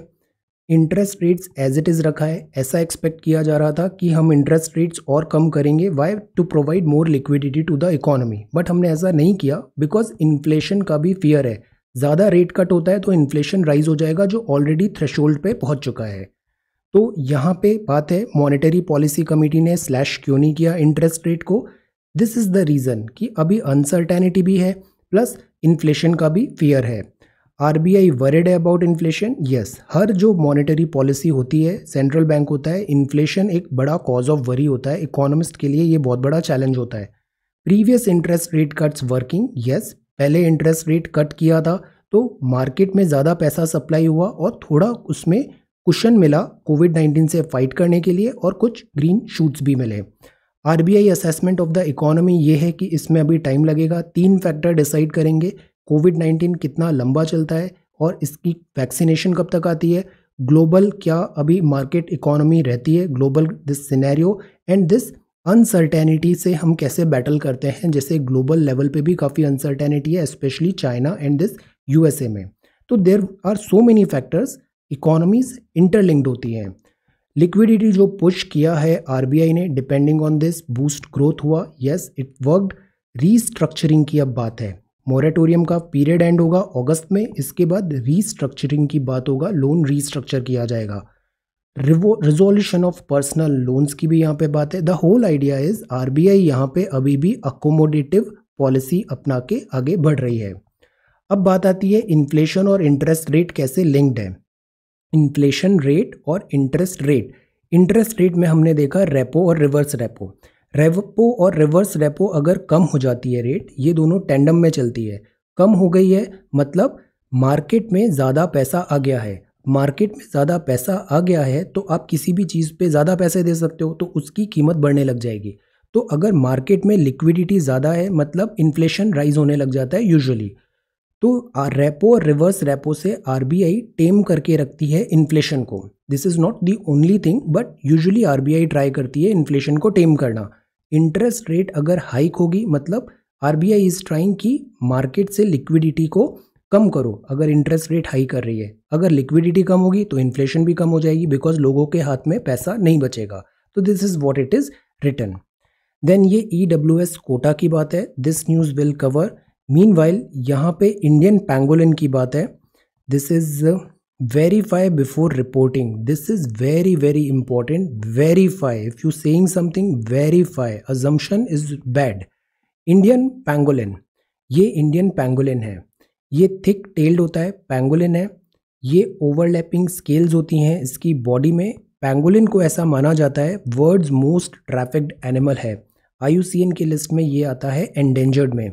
Interest rates as it is रखा है। ऐसा एक्सपेक्ट किया जा रहा था कि हम इंटरेस्ट रेट्स और कम करेंगे। Why to provide more liquidity to the economy but हमने ऐसा नहीं किया बिकॉज़ इन्फ्लेशन का भी फियर है। ज़्यादा रेट कट होता है तो इन्फ्लेशन राइज हो जाएगा जो ऑलरेडी थ्रेशोल्ड पे पहुँच चुका है। तो यहाँ पे बात है। मॉनेटरी पॉलिसी कमेटी ने स्लैश क्यों नहीं किया इंटरेस्ट रेट को? दिस इज़ द रीज़न कि अभी अनसर्टेनिटी भी है प्लस इन्फ्लेशन का भी फियर है। आर बी आई वरिड है अबाउट इन्फ्लेशन यस हर जो मॉनेटरी पॉलिसी होती है सेंट्रल बैंक होता है इन्फ्लेशन एक बड़ा कॉज ऑफ़ वरी होता है। इकोनॉमिस्ट के लिए ये बहुत बड़ा चैलेंज होता है। Previous interest rate cuts working yes पहले इंटरेस्ट रेट कट किया था तो मार्केट में ज़्यादा पैसा सप्लाई हुआ और थोड़ा उसमें कुशन मिला कोविड नाइन्टीन से फाइट करने के लिए और कुछ ग्रीन शूट्स भी मिले। R B assessment of the economy ये है कि इसमें अभी टाइम लगेगा। तीन फैक्टर डिसाइड करेंगे कोविड नाइन्टीन कितना लंबा चलता है और इसकी वैक्सीनेशन कब तक आती है? ग्लोबल क्या अभी मार्केट इकोनॉमी रहती है? Global this scenario and this uncertainty से हम कैसे बैटल करते हैं? जैसे ग्लोबल लेवल पे भी काफ़ी अनसर्टेनिटी है specially China and this USA में। तो there are so many factors economies interlinked होती हैं। लिक्विडिटी जो पुश किया है आरबीआई ने depending on this boost growth हुआ। यस इट वर्कड रीस्ट्रक्चरिंग की अब बात है। मोरेटोरियम का पीरियड एंड होगा अगस्त में। इसके बाद रीस्ट्रक्चरिंग की बात होगा। लोन रीस्ट्रक्चर किया जाएगा। रिजोल्यूशन ऑफ़ पर्सनल लोन्स की भी यहाँ पे बात है। The whole idea is RBI यहाँ पे अभी भी अकोमोडेटिव पॉलिसी अपना के आगे बढ़ रही है। अब बात आती है इन्फ्लेशन और इंटरेस्ट रेट कैसे लिंक्ड है। इन्फ्लेशन रेट और इंटरेस्ट रेट इंटरेस्ट रेट में हमने देखा रेपो और रिवर्स रेपो रेपो और रिवर्स रेपो अगर कम हो जाती है रेट ये दोनों टेंडम में चलती है. कम हो गई है मतलब मार्केट में ज़्यादा पैसा आ गया है. मार्केट में ज़्यादा पैसा आ गया है तो आप किसी भी चीज़ पे ज़्यादा पैसे दे सकते हो तो उसकी कीमत बढ़ने लग जाएगी. तो अगर मार्केट में लिक्विडिटी ज़्यादा है मतलब इन्फ्लेशन राइज होने लग जाता है यूजुअली तो रेपो और रिवर्स रेपो से आरबीआई टेम करके रखती है इन्फ्लेशन को। This is not the only thing but usually RBI try करती है इन्फ्लेशन को टेम करना। इंटरेस्ट रेट अगर हाइक होगी मतलब R B I is trying की मार्केट से लिक्विडिटी को कम करो। अगर इंटरेस्ट रेट हाई कर रही है। अगर लिक्विडिटी कम होगी तो इन्फ्लेशन भी कम हो जाएगी बिकॉज़ लोगों के हाथ में पैसा नहीं बचेगा। तो this is what it is return then ये ई डब्ल्यू एस कोटा की बात है। This news will cover meanwhile यहाँ पे इंडियन पैंगोलिन की बात है। This is verify before reporting. This is very very important. Verify. If you saying something, verify. Assumption is bad. Indian pangolin ये इंडियन पैंगोलिन है। ये थिक टेल्ड होता है पैंगोलिन है। ये ओवरलैपिंग स्केल्स होती हैं इसकी बॉडी में। पैंगोलिन को ऐसा माना जाता है वर्ल्ड्स मोस्ट ट्रैफिक्ड एनिमल है। आईयूसीएन की लिस्ट में ये आता है एंडेंजर्ड में।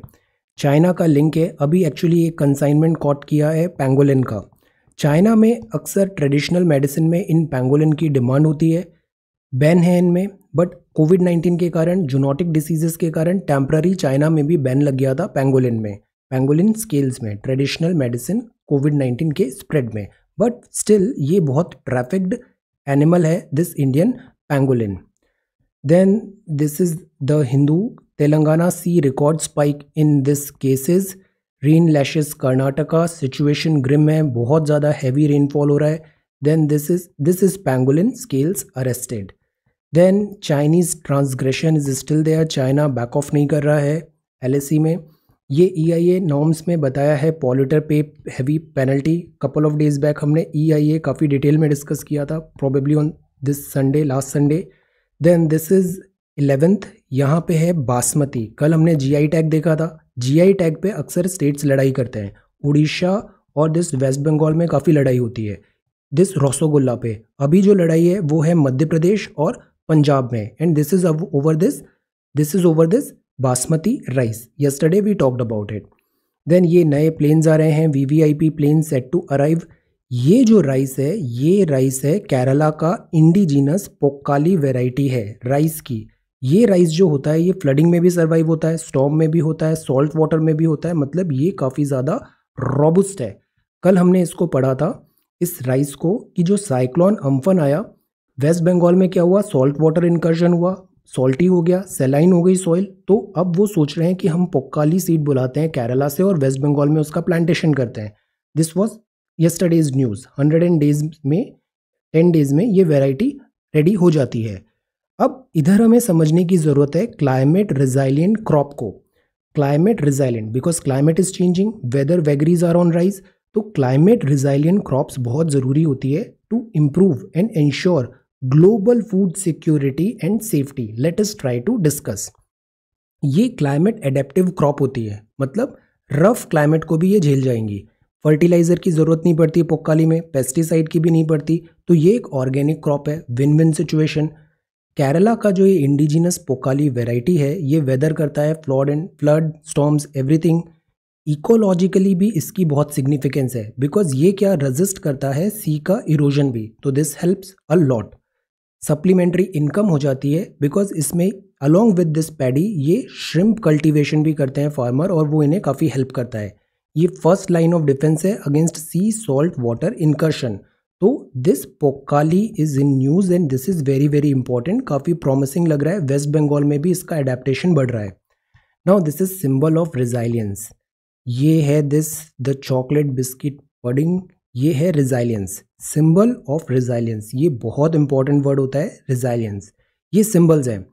चाइना का लिंक है। अभी एक्चुअली एक कंसाइनमेंट कॉट किया है पेंगोलिन का। चाइना में अक्सर ट्रेडिशनल मेडिसिन में इन पेंगोलिन की डिमांड होती है। बैन है इनमें बट कोविड नाइन्टीन के कारण जूनोटिक डिसीजेस के कारण टेम्प्ररी चाइना में भी बैन लग गया था पेंगोलिन में। पेंगोलिन स्केल्स में ट्रेडिशनल मेडिसिन कोविड नाइन्टीन के स्प्रेड में। बट स्टिल ये बहुत ट्रैफिक्ड एनिमल है this Indian pangolin then this is the Hindu Telangana see record spike in this cases rain lashes Karnataka situation grim है. बहुत ज़्यादा हैवी रेनफॉल हो रहा है. Then this is this is pangolin scales arrested then Chinese transgression is still there China back off नहीं कर रहा है एल में. ये ई आई ए नॉर्म्स में बताया है पॉलिटर पे heavy penalty couple of days back हमने ई आई ए काफ़ी डिटेल में डिस्कस किया था probably on this Sunday last Sunday then this is eleventh, यहाँ पे है बासमती। कल हमने जी आई टैग देखा था। जी आई टैग पे अक्सर स्टेट्स लड़ाई करते हैं। उड़ीसा और दिस वेस्ट बंगाल में काफ़ी लड़ाई होती है। दिस रसोगुल्ला पे। अभी जो लड़ाई है, वो है मध्य प्रदेश और पंजाब में। And this is over this this is over this basmati rice yesterday we talked about it then ये नए प्लेन्स आ रहे हैं। We V I P plane set to arrive ये जो राइस है, ये राइस है केरला का इंडिजीनस पोकाली वेराइटी है राइस की। ये राइस जो होता है, ये फ्लडिंग में भी सर्वाइव होता है स्टॉम में भी होता है सॉल्ट वाटर में भी होता है मतलब ये काफ़ी ज़्यादा रॉबुस्ट है। कल हमने इसको पढ़ा था, इस राइस को कि जो साइक्लोन अम्फन आया वेस्ट बंगाल में क्या हुआ? सॉल्ट वाटर इनकर्शन हुआ सॉल्टी हो गया सेलाइन हो गई सॉइल तो अब वो सोच रहे हैं कि हम पोक्काली सीड बुलाते हैं केरला से और वेस्ट बंगाल में उसका प्लांटेशन करते हैं। This was yesterday's news hundred and days में टेन डेज़ में ये वेराइटी रेडी हो जाती है। अब इधर हमें समझने की ज़रूरत है क्लाइमेट रिजाइलियंट क्रॉप को। Climate resilient because climate is changing weather vagaries are on rise तो क्लाइमेट रिजाइलियंट क्रॉप्स बहुत ज़रूरी होती है to improve and ensure global food security and safety let us try to discuss ये क्लाइमेट एडेप्टिव क्रॉप होती है मतलब रफ क्लाइमेट को भी ये झेल जाएँगी। फर्टिलाइज़र की ज़रूरत नहीं पड़ती पोक्काली में पेस्टिसाइड की भी नहीं पड़ती तो ये एक ऑर्गेनिक क्रॉप है विन विन सिचुएशन केरला का जो ये इंडिजिनस पोकाली वेराइटी है, ये वेदर करता है flood and flood storms everything ecologically भी इसकी बहुत सिग्निफिकेंस है। बिकॉज़ ये क्या रजिस्ट करता है सी का इरोजन भी तो this helps a lot supplementary income हो जाती है बिकॉज़ इसमें अलॉन्ग विद दिस पैडी ये श्रिम्प कल्टीवेशन भी करते हैं फार्मर और वो इन्हें काफ़ी हेल्प करता है। ये फ़र्स्ट लाइन ऑफ़ डिफेंस है against sea salt water incursion तो this Pokkali is in news and this is very very important काफ़ी प्रॉमिसिंग लग रहा है। वेस्ट बंगाल में भी इसका अडेप्टेशन बढ़ रहा है। Now this is symbol of resilience ये है this the chocolate biscuit pudding ये है रिजाइलियंस सिंबल ऑफ़ रिजाइलियंस ये बहुत इंपॉर्टेंट वर्ड होता है रिजाइलियंस ये सिंबल्स हैं।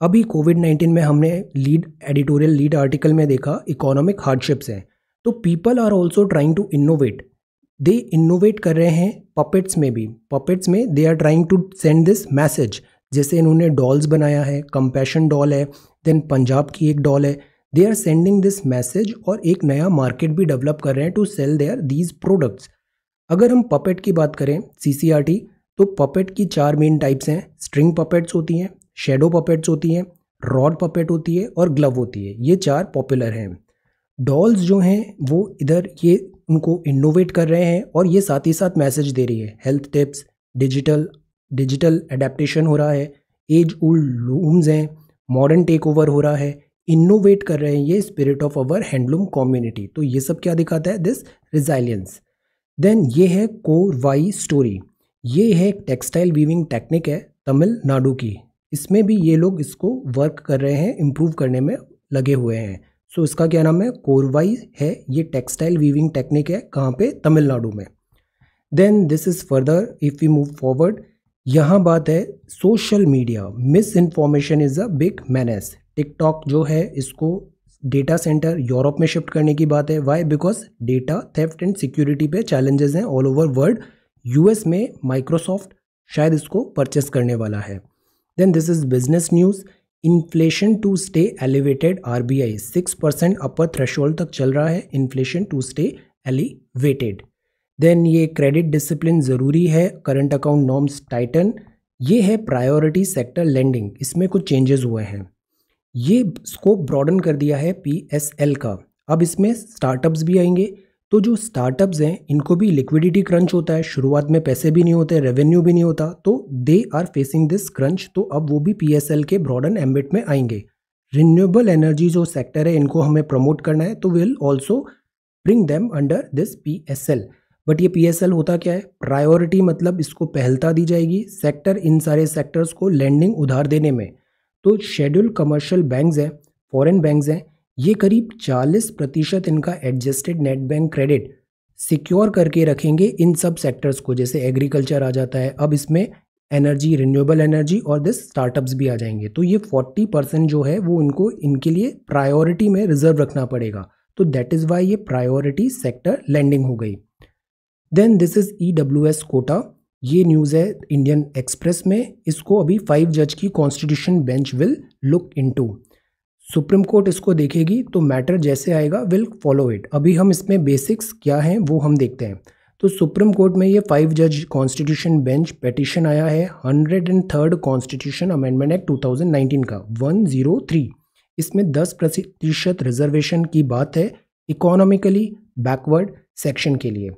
अभी कोविड नाइन्टीन में हमने लीड एडिटोरियल लीड आर्टिकल में देखा इकोनॉमिक हार्डशिप्स हैं। तो people are also trying to innovate they innovate कर रहे हैं पपेट्स में भी। पपेट्स में they are trying to send this message जैसे इन्होंने डॉल्स बनाया है कंपैशन डॉल है देन पंजाब की एक डॉल है। They are sending this message और एक नया मार्केट भी डेवलप कर रहे हैं to sell their these products अगर हम पपेट की बात करें सीसीआरटी तो पपेट की चार मेन टाइप्स हैं। स्ट्रिंग पपेट्स होती हैं शेडो पपेट्स होती हैं रॉड पपेट होती है और ग्लव होती है। ये चार पॉपुलर हैं। डॉल्स जो हैं, वो इधर ये उनको इनोवेट कर रहे हैं और ये साथ ही साथ मैसेज दे रही है। Health tips digital digital adaptation हो रहा है एज ओल्ड लूम्स हैं मॉडर्न टेक ओवर हो रहा है इनोवेट कर रहे हैं ये spirit of our handloom community तो ये सब क्या दिखाता है? दिस रिजाइलियंस देन ये है कोर वाई स्टोरी ये है टेक्सटाइल वीविंग टेक्निक है तमिलनाडु की। इसमें भी ये लोग इसको वर्क कर रहे हैं इम्प्रूव करने में लगे हुए हैं। सो इसका क्या नाम है? कोरवाई है। ये टेक्सटाइल वीविंग टेक्निक है कहाँ पे? तमिलनाडु में। Then this is further if you move forward यहाँ बात है social media misinformation is a big menace TikTok जो है, इसको डेटा सेंटर यूरोप में शिफ्ट करने की बात है। Y because data theft and security पे चैलेंजेस हैं ऑल ओवर वर्ल्ड यूएस में माइक्रोसॉफ्ट शायद इसको परचेस करने वाला है। Then this is business news inflation to stay elevated I six percent upper threshold तक चल रहा है, inflation to stay elevated. Then ये क्रेडिट डिसिप्लिन ज़रूरी है, करंट अकाउंट नॉर्म्स टाइटन, ये है प्रायोरिटी सेक्टर लेंडिंग, इसमें कुछ चेंजेस हुए हैं। ये स्कोप ब्रॉडन कर दिया है पी एस एल का। अब इसमें स्टार्टअप्स भी आएँगे तो जो स्टार्टअप्स हैं, इनको भी लिक्विडिटी क्रंच होता है। शुरुआत में पैसे भी नहीं होते रेवेन्यू भी नहीं होता। तो they are facing this crunch तो अब वो भी एल के ब्रॉडन एम्बिट में आएँगे। रिन्यूएबल एनर्जी जो सेक्टर है, इनको हमें प्रमोट करना है तो will also bring them under this P S L but ये पी एस एल होता क्या है? प्रायोरिटी मतलब इसको पहलता दी जाएगी सेक्टर इन सारे सेक्टर्स को लैंडिंग उधार देने में। तो शेड्यूल कमर्शियल बैंक्स हैं फॉरेन बैंक्स हैं ये करीब 40 प्रतिशत इनका adjusted net bank credit secure करके रखेंगे इन सब सेक्टर्स को। जैसे एग्रीकल्चर आ जाता है, अब इसमें एनर्जी रिन्यूएबल एनर्जी और दिस स्टार्टअप्स भी आ जाएँगे। तो ये 40 परसेंट जो है, वो इनको इनके लिए प्रायोरिटी में रिज़र्व रखना पड़ेगा। तो दैट इज़ वाई ये प्रायोरिटी सेक्टर लैंडिंग हो गई। Then this is E W S quota ये न्यूज़ है इंडियन एक्सप्रेस में। इसको अभी फाइव जज की constitution bench will look into supreme court इसको देखेगी तो मैटर जैसे आएगा, विल फॉलो इट। अभी हम इसमें बेसिक्स क्या हैं, वो हम देखते हैं। तो सुप्रीम कोर्ट में ये फाइव जज कॉन्स्टिट्यूशन बेंच पेटिशन आया है, hundred and third constitution amendment act 2019 का 103 इसमें 10 प्रतिशत रिजर्वेशन की बात है, इकोनॉमिकली बैकवर्ड सेक्शन के लिए।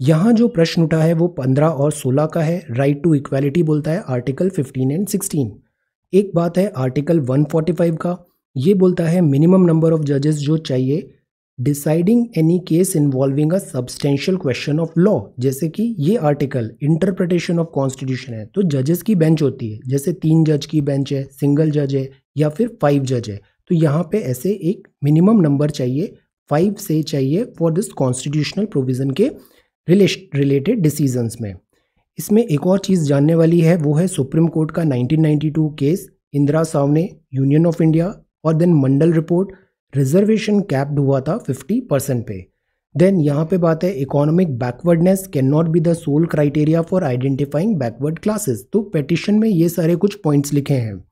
यहाँ जो प्रश्न उठा है, वो 15 और 16 का है, राइट टू इक्वालिटी बोलता है, आर्टिकल 15 एंड 16 एक बात है, आर्टिकल 145 का ये बोलता है मिनिमम नंबर ऑफ़ जजेस जो चाहिए deciding any case involving a substantial question of law जैसे कि ये आर्टिकल इंटरप्रिटेशन ऑफ़ कॉन्स्टिट्यूशन है। तो जजेस की बेंच होती है, जैसे तीन जज की बेंच है सिंगल जज है, या फिर फाइव जज है। तो यहाँ पे ऐसे एक मिनिमम नंबर चाहिए फाइव से चाहिए फॉर दिस कॉन्स्टिट्यूशनल प्रोविज़न के रिलेटेड डिसीजंस में। इसमें एक और चीज़ जानने वाली है, वो है सुप्रीम कोर्ट का 1992 case Indira Sawhney union of India और then Mandal report reservation capped हुआ था 50 परसेंट पे। देन यहाँ पे बात है economic backwardness can not be the sole criteria for identifying backward classes तो पेटिशन में ये सारे कुछ पॉइंट्स लिखे हैं।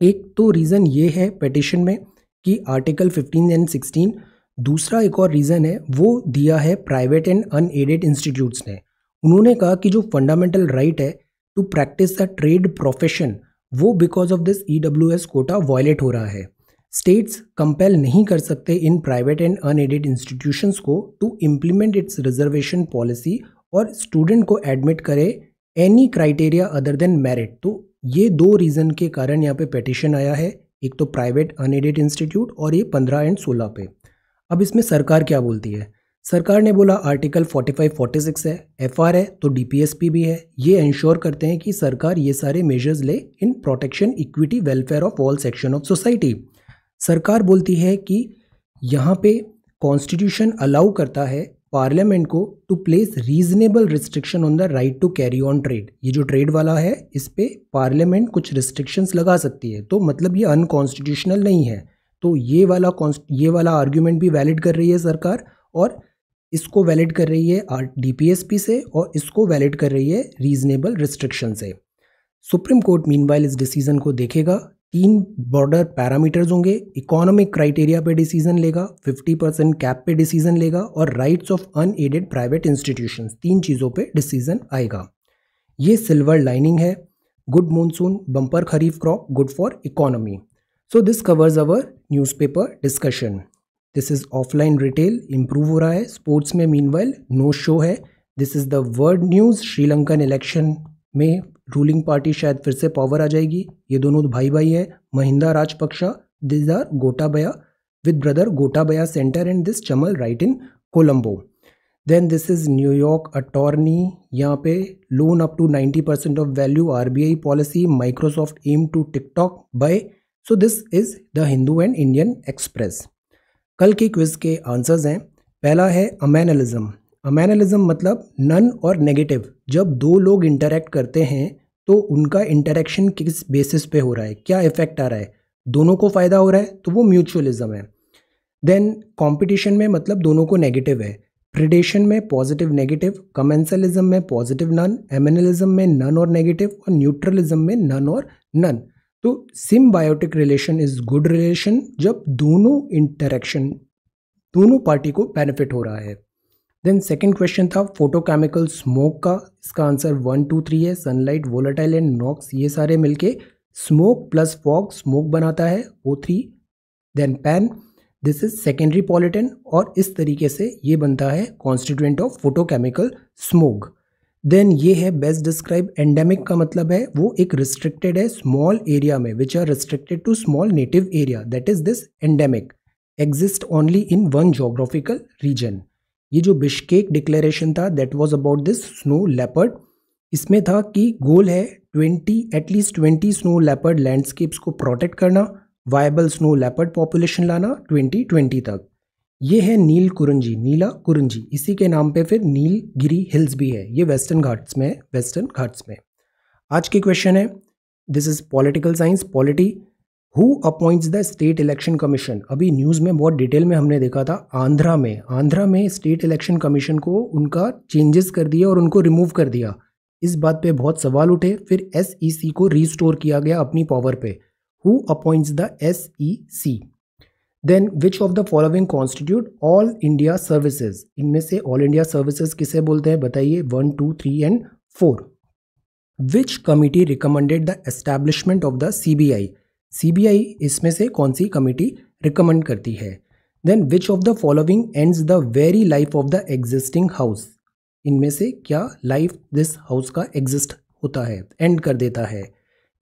एक तो रीज़न ये है पेटिशन में कि आर्टिकल 15 एंड 16 दूसरा एक और रीज़न है, वो दिया है प्राइवेट एंड अनएडेड इंस्टीट्यूट्स ने। उन्होंने कहा कि जो फंडामेंटल राइट right है to practise the trade profession वो because of this E W S quota violate हो रहा है। स्टेट्स कंपेल नहीं कर सकते in private and unaided institutions को to implement its reservation policy और स्टूडेंट को एडमिट करे any criteria other than merit तो ये दो रीज़न के कारण यहाँ पे पेटिशन आया है। एक तो प्राइवेट अनएडेड इंस्टीट्यूट और ये पंद्रह एंड सोलह पे। अब इसमें सरकार क्या बोलती है? सरकार ने बोला आर्टिकल 45 46 है एफआर है तो डीपीएसपी भी है। ये इंश्योर करते हैं कि सरकार ये सारे measures lay in protection equity welfare of all section of society सरकार बोलती है कि यहाँ पे कॉन्स्टिट्यूशन अलाउ करता है पार्लियामेंट को to place reasonable restriction on the right to carry on trade ये जो ट्रेड वाला है, इस पर पार्लियामेंट कुछ रिस्ट्रिक्शंस लगा सकती है। तो मतलब ये अनकॉन्स्टिट्यूशनल नहीं है। तो ये वाला ये वाला आर्ग्यूमेंट भी वैलिड कर रही है सरकार और इसको वैलिड कर रही है आर डी से और इसको वैलिड कर रही है रीजनेबल रिस्ट्रिक्शन से। सुप्रीम कोर्ट मीनवाइल इस डिसीज़न को देखेगा। तीन बॉर्डर पैरामीटर्स होंगे। इकोनॉमिक क्राइटेरिया पे डिसीज़न लेगा। 50 परसेंट कैप पे डिसीज़न लेगा और rights of unaided private institutions तीन चीज़ों पे डिसीज़न आएगा। ये सिल्वर लाइनिंग है। Good monsoon bumper kharif crop good for economy so this covers our newspaper discussion this is offline retail improve हो रहा है स्पोर्ट्स में मीन नो शो है this is the world news Sri Lankan election में रूलिंग पार्टी शायद फिर से पावर आ जाएगी. ये दोनों भाई भाई है. Mahinda Rajapaksa this are Gotabaya with brother Gotabaya centre and this Chamal right in Colombo then this is New York attorney यहाँ पे loan up to 90 percent of value RBI policy Microsoft M to TikTok buy so this is the Hindu and Indian Express कल के क्विज के आंसर्स हैं। पहला है अमेनलिज्म। अमेनलिज्म मतलब नन और नेगेटिव। जब दो लोग इंटरेक्ट करते हैं तो उनका इंटरेक्शन किस बेसिस पे हो रहा है? क्या इफ़ेक्ट आ रहा है? दोनों को फ़ायदा हो रहा है तो वो म्यूचुअलिज्म है। देन कंपटीशन में मतलब दोनों को नेगेटिव है। प्रिडेशन में पॉजिटिव नेगेटिव, कमेंसलिज्म में पॉजिटिव नन, एमेनलिज्म में नन और नेगेटिव और न्यूट्रलिज्म में नन और नन। तो symbiotic relation is good relation जब दोनों इंटरेक्शन दोनों पार्टी को बेनिफिट हो रहा है। देन सेकेंड क्वेश्चन था फोटोकेमिकल स्मोक का, इसका आंसर वन टू थ्री है। सनलाइट वोलाटाइल एंड नॉक्स ये सारे मिलके स्मोक प्लस फॉग स्मोक बनाता है O three then PAN this is secondary pollutant और इस तरीके से ये बनता है constituent of photochemical smog then ये है बेस्ट डिस्क्राइब एंडेमिक का मतलब है वो एक रिस्ट्रिक्टेड है स्मॉल एरिया में which are restricted to small native area that is this endemic exist only in one geographical region ये जो बिश्केक डिक्लेरेशन था that was about this snow leopard इसमें था कि गोल है 20 at least 20 snow leopard landscapes को प्रोटेक्ट करना वायबल स्नो लेपर्ड पॉपुलेशन लाना 2020 तक। ये है नील कुरंजी, नीला कुरंजी। इसी के नाम पे फिर नीलगिरी हिल्स भी है। ये वेस्टर्न घाट्स में है वेस्टर्न घाट्स में। आज की क्वेश्चन है this is political science polity who appoints the state election commission अभी न्यूज़ में बहुत डिटेल में हमने देखा था, आंध्रा में। आंध्रा में स्टेट इलेक्शन कमीशन को उनका चेंजेस कर दिया और उनको रिमूव कर दिया। इस बात पे बहुत सवाल उठे, फिर एस e को रिस्टोर किया गया अपनी पावर पे। Who appoints the S E C then which of the following constitute all India services इनमें से ऑल इंडिया सर्विसेज़ किसे बोलते हैं? बताइए। One two three and four which committee recommended the establishment of the C B I C B I इसमें से कौन सी कमिटी रिकमेंड करती है? Then which of the following ends the very life of the existing house इनमें से क्या लाइफ दिस हाउस का एग्जिस्ट होता है? एंड कर देता है।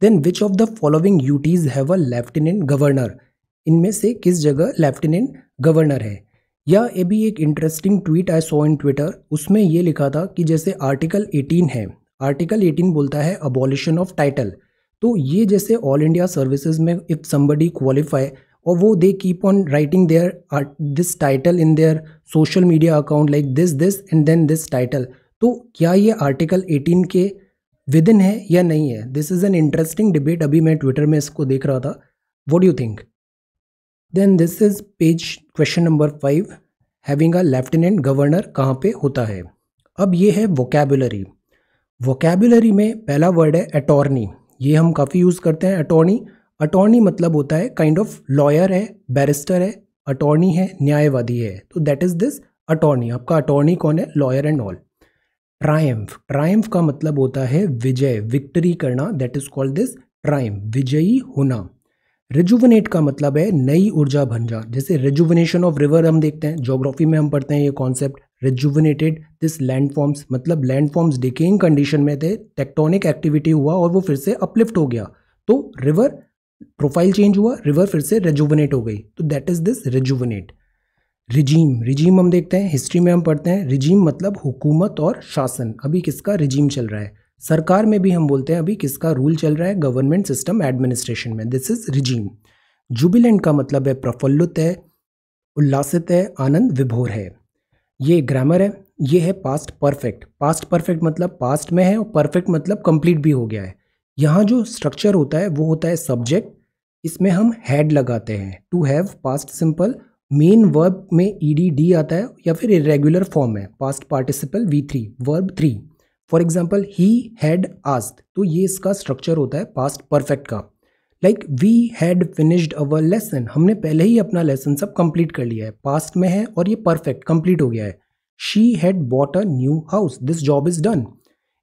Then which of the following UTs have a lieutenant governor इनमें से किस जगह लेफ्टिनेंट गवर्नर है? या ये भी एक interesting tweet I saw in Twitter उसमें ये लिखा था कि जैसे आर्टिकल 18 है। आर्टिकल 18 बोलता है अबॉलिशन ऑफ़ टाइटल तो ये जैसे ऑल इंडिया सर्विसेज़ में इफ़ समबडी क्वालिफाई और वो they keep on writing their this title in their social media account like this this and then this title तो क्या ये आर्टिकल 18 के विद इन है या नहीं है? This is an interesting debate अभी मैं ट्विटर में इसको देख रहा था। What you think then this is page question number five having a lieutenant governor कहाँ पे होता है? अब ये है वोकेबुलरी वोकेबुलरी में पहला वर्ड है अटॉर्नी ये हम काफ़ी यूज़ करते हैं अटॉर्नी अटॉर्नी मतलब होता है काइंड ऑफ़ लॉयर है बैरिस्टर है अटॉर्नी है, न्यायवादी है. तो दैट इज़ दिस अटॉर्नी आपका अटॉर्नी कौन है? Lawyer and all triumph triumph का मतलब होता है विजय. विक्ट्री करना. That is called this triumph विजयी होना. रिजुवनेट का मतलब है नई ऊर्जा भंजा जैसे रिजुवनेशन ऑफ़ रिवर हम देखते हैं जोग्राफी में हम पढ़ते हैं ये concept rejuvenated this land forms मतलब लैंड फॉर्म्स डिकेइंग कंडीशन में थे टेक्टोनिक एक्टिविटी हुआ और वो फिर से अपलिफ्ट हो गया। तो रिवर प्रोफ़ाइल चेंज हुआ रिवर फिर से रेजुवनेट हो गई। तो that is this rejuvenate regime regime हम देखते हैं हिस्ट्री में हम पढ़ते हैं रिजीम मतलब हुकूमत और शासन। अभी किसका रिजीम चल रहा है? सरकार में भी हम बोलते हैं अभी किसका रूल चल रहा है? गवर्नमेंट सिस्टम एडमिनिस्ट्रेशन में। दिस इज़ रिजीम जुबिलेंट का मतलब है प्रफुल्लित है, उल्लासित है, आनंद विभोर है। ये ग्रामर है, ये है पास्ट परफेक्ट पास्ट परफेक्ट मतलब पास्ट में है और परफेक्ट मतलब कंप्लीट भी हो गया है। यहाँ जो स्ट्रक्चर होता है, वो होता है सब्जेक्ट इसमें हम हैड लगाते हैं। To have past simple main verb में ई डी डी आता है या फिर इरेगुलर फॉर्म है। Past participle V three verb three for example he had asked तो ये इसका स्ट्रक्चर होता है पास्ट परफेक्ट का। Like we had finished our lesson हमने पहले ही अपना लेसन सब कंप्लीट कर लिया है। पास्ट में है और ये परफेक्ट कंप्लीट हो गया है। She had bought a new house this job is done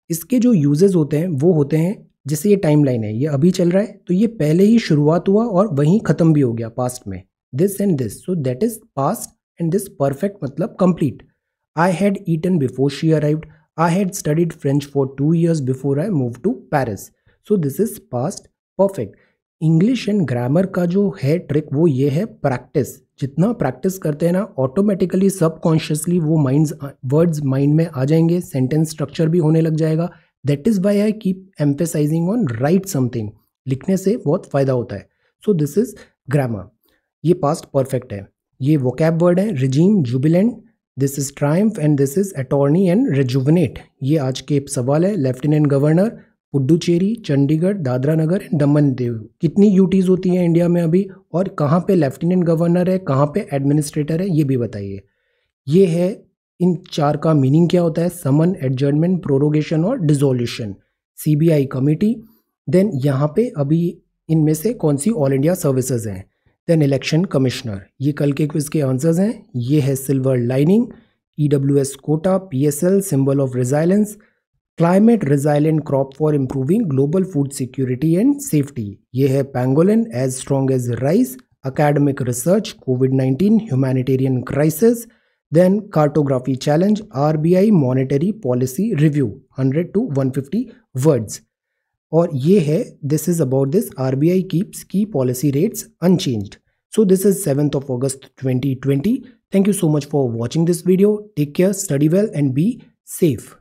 इसके जो यूजेज होते हैं, वो होते हैं, जैसे ये टाइम लाइन है, ये अभी चल रहा है तो ये पहले ही शुरुआत हुआ और वहीं ख़त्म भी हो गया पास्ट में। This and this so that is past and this perfect मतलब complete I had eaten before she arrived I had studied French for two years before I moved to Paris. So this is past perfect. English and grammar का जो है ट्रिक वो ये है प्रैक्टिस जितना प्रैक्टिस करते हैं ना ऑटोमेटिकली सबकॉन्शियसली वो माइंड्स वर्ड्स माइंड में आ जाएँगे सेंटेंस स्ट्रक्चर भी होने लग जाएगा. That is why I keep emphasising on write something लिखने से बहुत फ़ायदा होता है. सो दिस इज़ ग्रामर ये पास्ट परफेक्ट है. ये वोकैब वर्ड है. Regime jubilant this is triumph and this is attorney and rejuvenate ये आज के सवाल है lieutenant governor Puducherry Chandigarh Dadra Nagar and Daman Diu कितनी यूटीज होती हैं इंडिया में अभी और कहाँ पे लेफ्टिनेंट गवर्नर है, कहाँ पे एडमिनिस्ट्रेटर है, ये भी बताइए। ये है, इन चार का मीनिंग क्या होता है? समन एडजमेंट प्रोरोगेशन और डिजोल्यूशन सीबीआई कमेटी देन यहाँ पे अभी इनमें से कौन सी ऑल इंडिया सर्विसेज़ हैं? देन इलेक्शन कमिश्नर ये कल के क्विज के आंसर्स हैं। ये है silver lining E W S quota P S L symbol of resilience climate resilient crop for improving global food security and safety ये है pangolin as strong as rice academic research COVID nineteen humanitarian crisis then cartography challenge R B I monetary policy review hundred to one fifty words और ये है this is about this R B I keeps key policy rates unchanged So this is 7th of August 2020. Thank you so much for watching this video. Take care, study well and be safe.